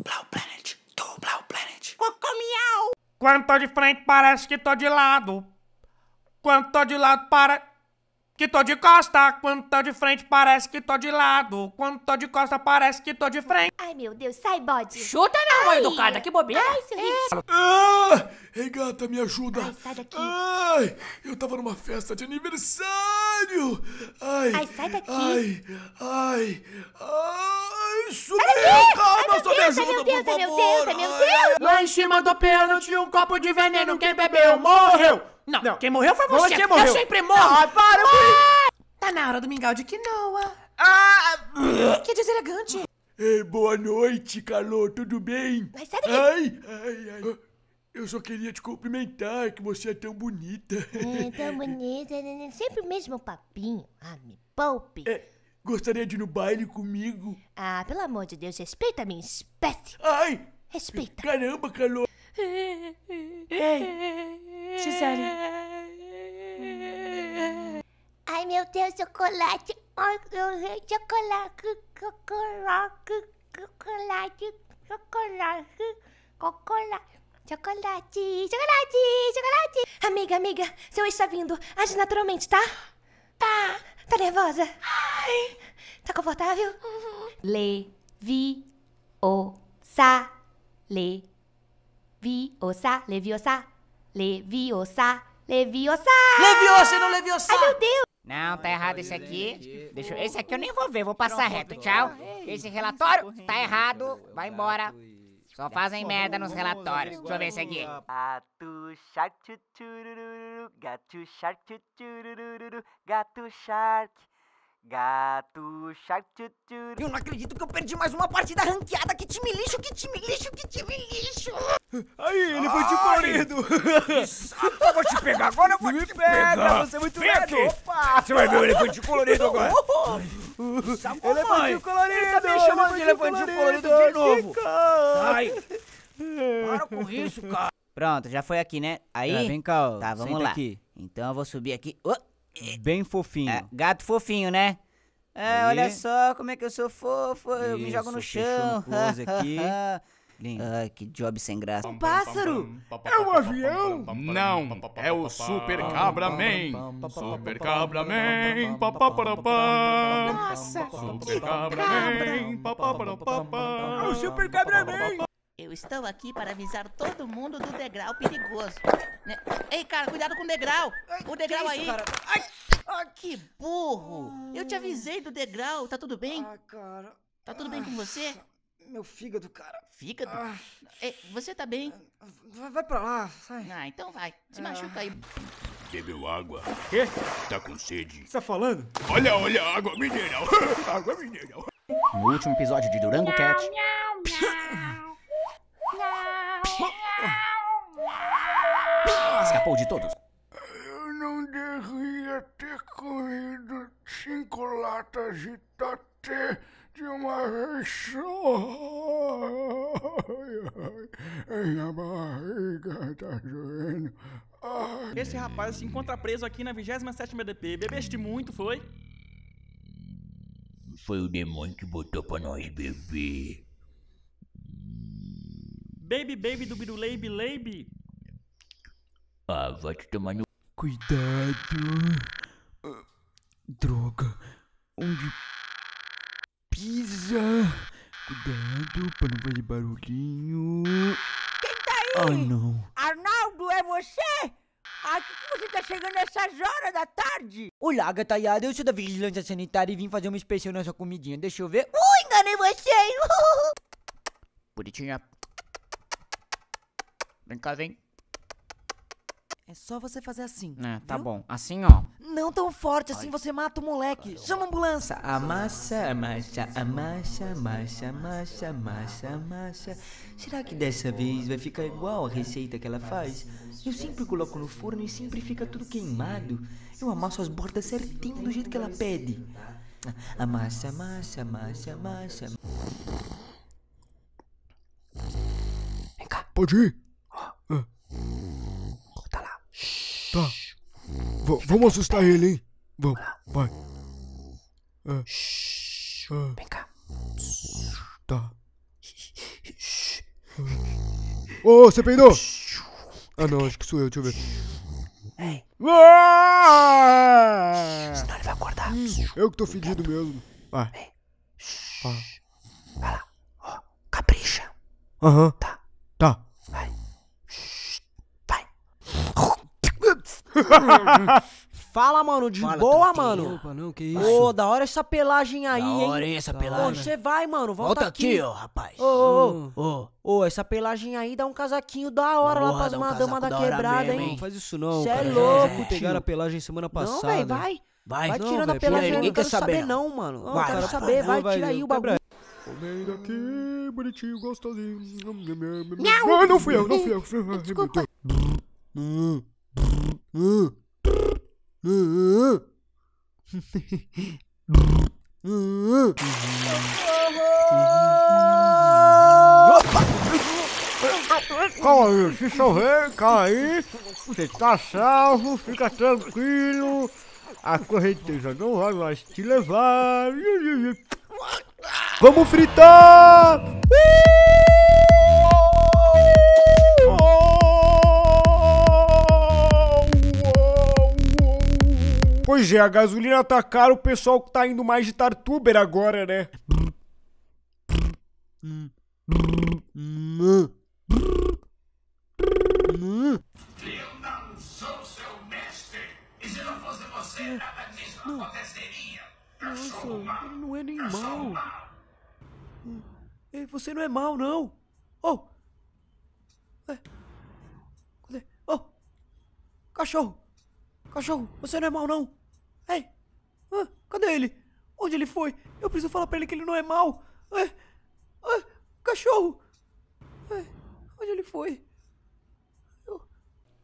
Dublau Planet, Dublau Planet. Cocomiau! Quando tô de frente, parece que tô de lado. Quando tô de lado, para que tô de costa. Quando tô de frente, parece que tô de lado. Quando tô de costa, parece que tô de frente. Ai, meu Deus, sai, bode. Chuta não, mal educada, que bobeira. Ai, seu ridículo. Ah! Ei, gata, me ajuda! Ai, sai daqui. Ai, eu tava numa festa de aniversário! Ai, Ai, sai daqui. Ai, ai, ai, sumiu! Ai, Calma, meu só me Deus, ai, ajuda, meu Deus, por ai, meu favor! Deus, meu Deus. Lá em cima do piano tinha um copo de veneno. Quem bebeu morreu. Não, quem morreu foi você. Você morreu. Eu sempre morro. Ah, para isso. Tá na hora do mingau de quinoa. Ah, Que deselegante. Ei, boa noite, Carlô, tudo bem? Ai, sai daqui. Ai, ai, ai. Eu só queria te cumprimentar, que você é tão bonita. É, tão bonita, né, né, sempre o mesmo papinho. Ah, me poupe. É, gostaria de ir no baile comigo? Ah, pelo amor de Deus, respeita a minha espécie. Ai, Respeita. caramba, Carlô. Gisele. Ai, meu Deus, chocolate. Ai, chocolate, chocolate, chocolate, chocolate, chocolate. Chocolate, chocolate, chocolate. Amiga, amiga, seu ex tá vindo. Age naturalmente, tá? Tá. Tá nervosa? Ai. Tá confortável? Le, vi, o, sa. Le, vi, o, sa. Leviosa. Leviosa. Leviosa. Leviosa, não leviosa. Ai, meu Deus. Não, tá errado esse aqui. Deixa eu... Esse aqui eu nem vou ver, vou passar reto. Tchau. Esse relatório tá errado. Vai embora. Só fazem merda nos relatórios. Deixa eu ver esse aqui. Gato shark gato shark gato shark, gato shark. Eu não acredito que eu perdi mais uma partida ranqueada. Que time lixo, que time lixo, que time lixo. Aí, ele foi de colorido. Eu vou te pegar agora, eu vou te pegar. Você é muito Vem aqui. Opa! Você vai ver o elefante colorido agora. Elefante colorido. Ele tá me chamando de elefante colorido de novo. Ai. Para com isso, cara. Pronto, já foi aqui, né? Aí. Tá, vem cá, ó. Tá, vamos Senta lá. aqui. Então eu vou subir aqui. Ô, Bem fofinho. é, gato fofinho, né? É, Aí. olha só como é que eu sou fofo. Eu me jogo no Isso, chão. aqui. Lindo. Ai, que job sem graça. Um pássaro. É um avião? Não, é o Super Cabra Man. Super Cabra Man. Nossa. Super Cabra Man. Papaparapá. O Super Cabraman. Eu estou aqui para avisar todo mundo do degrau perigoso. Né? Ei, cara, cuidado com o degrau. O degrau aí. Ai, ai, que burro. Eu te avisei do degrau. Tá tudo bem? Ah, cara. Tá tudo bem com você? Meu fígado, cara. Fígado? Ah, Ei, você tá bem? vai, vai pra lá, sai. Ah, então vai. Se machuca aí. Bebeu água? Quê? Tá com sede? Você tá falando? Olha, olha, água mineral. água mineral. No último episódio de Durango Cat. Escapou de todos. Eu não devia ter comido cinco latas de tatê de uma vez só. Minha barriga tá doendo. Ai. Esse rapaz se encontra preso aqui na 27 BDP. Bebeste muito, foi? Foi o demônio que botou pra nós beber. Baby, baby do biruleibe, leibe. Ah, vai te tomar no... Cuidado. Ah, Droga. Onde pisa? Cuidado pra não fazer barulhinho. Quem tá aí? Ah, não. Arnaldo, é você? Ai, que, que você tá chegando nessas horas da tarde? Olá, Agataiada. Eu sou da Vigilância Sanitária e vim fazer uma inspeção nessa comidinha. Deixa eu ver. Ui, enganei vocês. Bonitinha. Vem cá, vem. É só você fazer assim. Ah, tá viu? bom. Assim, ó. Não tão forte assim, você mata o moleque. Chama a ambulância. Amassa, amassa, amassa, amassa, amassa, amassa, amassa. Será que dessa vez vai ficar igual a receita que ela faz? Eu sempre coloco no forno e sempre fica tudo queimado. Eu amasso as bordas certinho do jeito que ela pede. Amassa, amassa, amassa, amassa. Vem cá. Pode ir? Tá lá. Tá. V- vamos assustar ele, hein? Vamos, vai. É. É, Vem cá. tá. Ô, você peidou? Ah, não, acho que sou eu, deixa eu ver. Ah! Senão ele vai acordar. Eu que tô fedido mesmo. Vai. Capricha. Aham. Tá. Tá. Vai. Fala, mano, de Fala, boa, tranquilo. mano. Opa, não, que isso? Ô, da hora essa pelagem aí, Da hein? hora, hein, essa Ô, pelagem. Onde você vai, mano? Volta, Volta aqui. aqui, ó, rapaz. Ô, ô, ô. Ô, essa pelagem aí dá um casaquinho da hora lá Porra, pras dá um madamas casaco da da hora quebrada, mesmo, hein? hein? Não faz isso não, Cê é cara. louco, Já pegaram tio. a pelagem semana passada. Não, velho, vai. Vai. Vai Não, tirando a velho, pelagem, ninguém quer saber, saber não. mano. Não, Vai, quero vai, saber, vai, vai, tira aí o quebra. bagulho. Comendo aqui, bonitinho, gostosinho. Não, não fui eu, não fui eu. Desculpa. Calma aí, se chover, aí. Você tá salvo, fica tranquilo. A correnteza não vai mais te levar. Vamos fritar! Pois é, a gasolina tá cara, o pessoal tá indo mais de Tartuber agora, né? Nossa, ele não é nem mal. Você não é mal, não. Oh! É. Cadê? Oh! Cachorro! Cachorro, você não é mal, não. Ei! Ah, cadê ele? Onde ele foi? Eu preciso falar pra ele que ele não é mal. É. Ah, cachorro! É. Onde ele foi?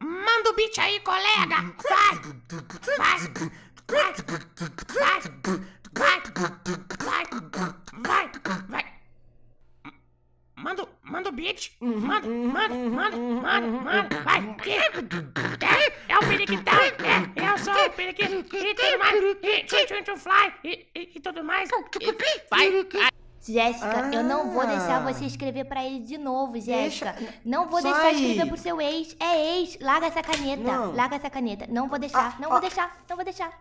Manda o beat aí, colega! Vai! Vai! Vai! Vai! Vai! Vai! Vai! Vai! Manda, manda o beat! Manda, manda, manda, manda, manda! Vai! É, é o periquitão! É, eu sou o periquito! E tudo mais! E tchum tchum tchum fly! E, e, e tudo mais! E, vai! vai. Jéssica, eu não vou deixar Ah. você escrever pra ele de novo, Jéssica. Deixa- Não vou Sai. deixar escrever pro seu ex. É ex. Larga essa caneta. Não. Larga essa caneta. Não vou deixar. Ah, não ah. vou deixar. Não vou deixar.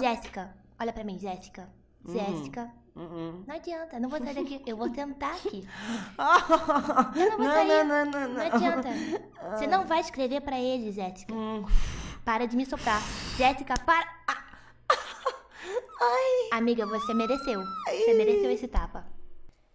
Jéssica, olha pra mim, Jéssica. Jéssica. Uhum. Não adianta, não vou sair daqui. Eu vou tentar aqui. Ah, Eu não vou não, sair. não, não, não, Não não. adianta. Você não vai escrever pra ele, Jéssica. Para de me soprar. Jéssica, para. Ah. Amiga, você mereceu. Você mereceu esse tapa.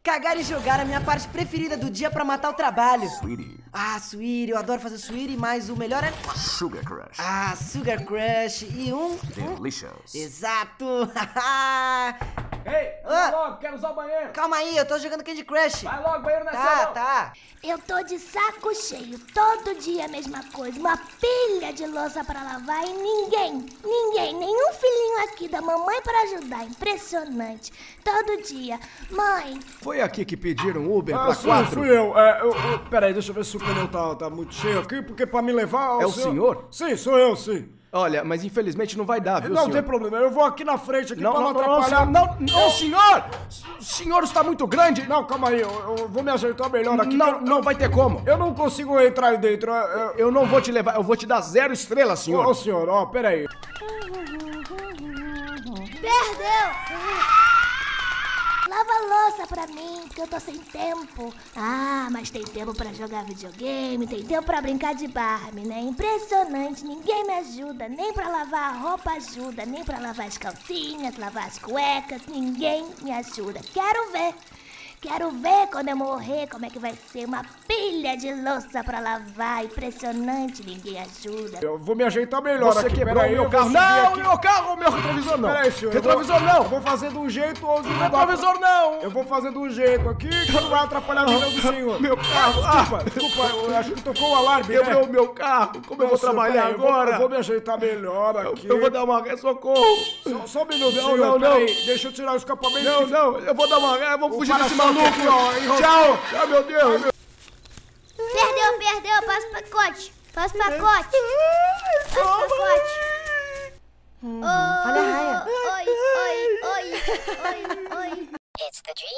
Cagar e jogar a minha parte preferida do dia pra matar o trabalho. Sweetie. Ah, sweetie, eu adoro fazer sweetie, mas o melhor é... Sugar Crush. Ah, Sugar Crush e um... Delicious. Exato! Ei, Ah. logo, quero usar o banheiro. Calma aí, eu tô jogando Candy Crush. Vai logo, banheiro não é Tá, seu, não. tá. Eu tô de saco cheio, todo dia a mesma coisa, uma pilha de louça pra lavar e ninguém, ninguém, nenhum filhinho aqui da mamãe pra ajudar. Impressionante. Todo dia. Mãe, Foi aqui que pediram Uber Ah, pra sim, quatro? fui eu. É, eu, eu- Peraí, deixa eu ver se o pneu tá, tá muito cheio aqui, porque pra me levar... É o senhor? Sim, sou eu, sim. Olha, mas infelizmente não vai dar, viu, não senhor? tem problema, eu vou aqui na frente aqui Não, pra não, não, não, atrapalhar. não, não, senhor! O senhor está muito grande. Não, calma aí, eu, eu vou me ajeitar melhor aqui. Não, eu, não vai ter como. eu não consigo entrar aí dentro. Eu, eu- Eu não vou te levar, eu vou te dar zero estrelas, senhor. Ô, senhor, ó, peraí. perdeu! Lava a louça pra mim, porque eu tô sem tempo. Ah, mas tem tempo pra jogar videogame, tem tempo pra brincar de Barbie, né? Impressionante, ninguém me ajuda, nem pra lavar a roupa ajuda, nem pra lavar as calcinhas, lavar as cuecas, ninguém me ajuda. Quero ver, quero ver quando eu morrer como é que vai ser uma pilha de louça pra lavar. Impressionante, ninguém ajuda. Eu vou me ajeitar melhor Você aqui. quebrou o meu carro. Não, aqui. meu carro, meu retrovisor não. Peraí, senhor. eu Retrovisor vou, não. Eu vou fazer de um jeito onde não dá pra- Retrovisor não. Eu vou fazer de um jeito aqui que não vai atrapalhar a vida do senhor. Meu carro. Desculpa, desculpa, eu acho que tocou o alarme, né? Quebrou o meu carro. Como eu vou senhor, trabalhar peraí, eu vou- agora? Eu vou me ajeitar melhor aqui. Eu vou dar uma socorro. Só, só um minuto, Não, senhor, não, não. Deixa eu tirar o escapamento. Não, não, eu vou dar uma eu vou O fugir desse para-choque maluco. Tchau. Ah, meu Deus. Perdeu, perdeu, passa o pacote. Passa o pacote. Passa o pacote. olha a raia. Oi, oi, oi, oi, oi. It's the dream.